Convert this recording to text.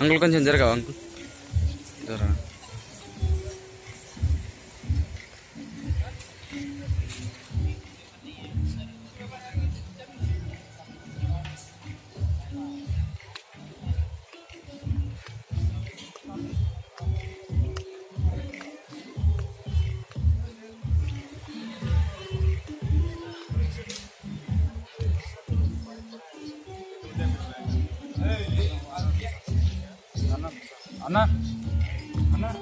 అంకుల్ కొంచెం జరగవా అంకుల్ 하나 하나. 하나